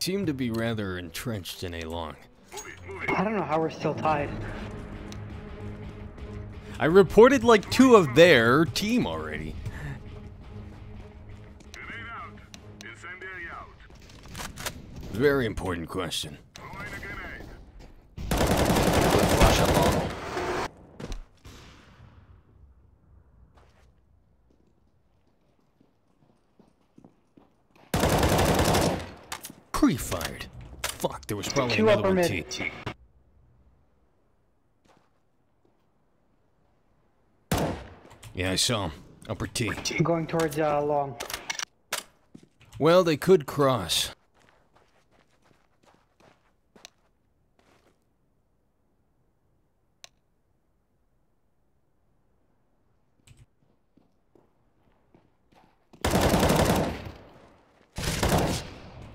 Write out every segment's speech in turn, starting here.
Seem to be rather entrenched in A long. I don't know how we're still tied. I reported like two of their team already. Grenade out. Incendiary out. Very important question. Pre-fired. Fuck, there was probably Two another upper one mid. T. Yeah, I saw him. Upper T. I'm going towards uh, long. Well, they could cross.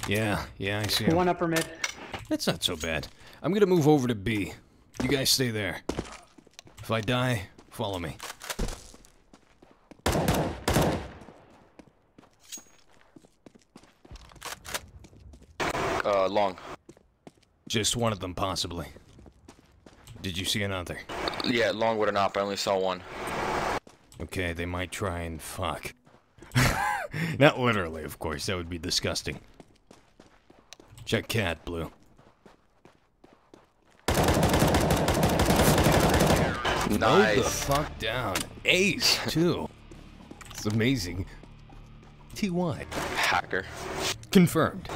Yeah, yeah, I see him. One upper mid. That's not so bad. I'm gonna move over to B. You guys stay there. If I die, follow me. Uh, long. Just one of them, possibly. Did you see another? Yeah, long with an op. I only saw one. Okay, they might try and fuck. Not literally, of course. That would be disgusting. Check cat, Blue. Nice. Hold the fuck down. Ace, too. it's amazing. TY. Hacker. Confirmed.